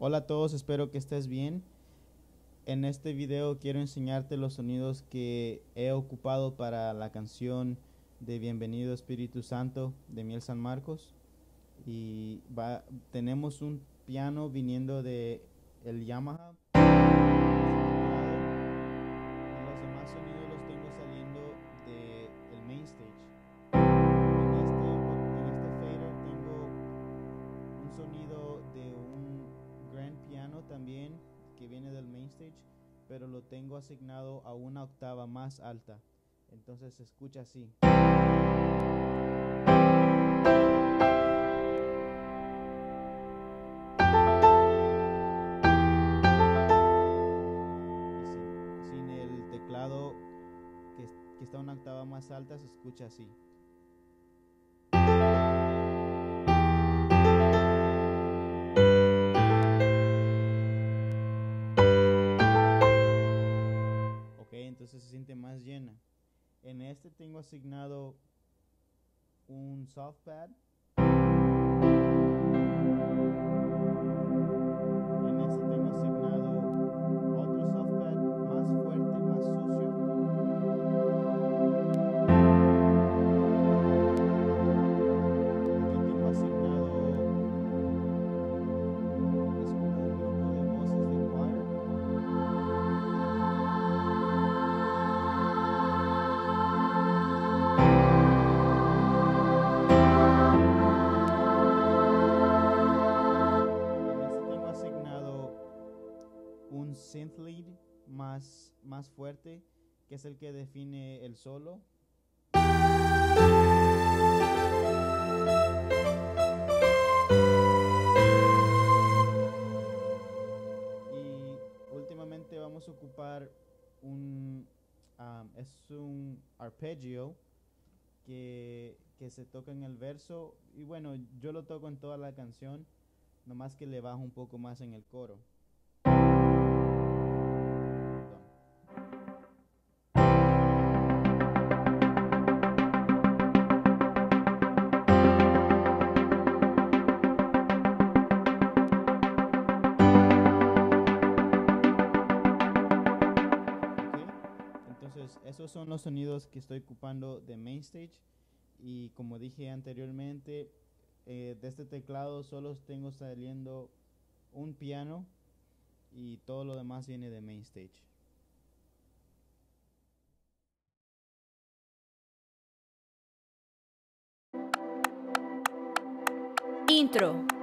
Hola a todos, espero que estés bien. En este video quiero enseñarte los sonidos que he ocupado para la canción de Bienvenido Espíritu Santo de Miel San Marcos. Y tenemos un piano viniendo de el Yamaha. Que viene del main stage, pero lo tengo asignado a una octava más alta. Entonces se escucha así. Sin, el teclado que, que está una octava más alta se escucha así. Este tengo asignado un soft pad. Más, fuerte, que es el que define el solo. Y últimamente vamos a ocupar un, um, es un arpeggio que, que se toca en el verso. Y bueno, yo lo toco en toda la canción, nomás que le bajo un poco más en el coro. Esos son los sonidos que estoy ocupando de main stage. Y como dije anteriormente, eh, de este teclado solo tengo saliendo un piano y todo lo demás viene de main stage. Intro.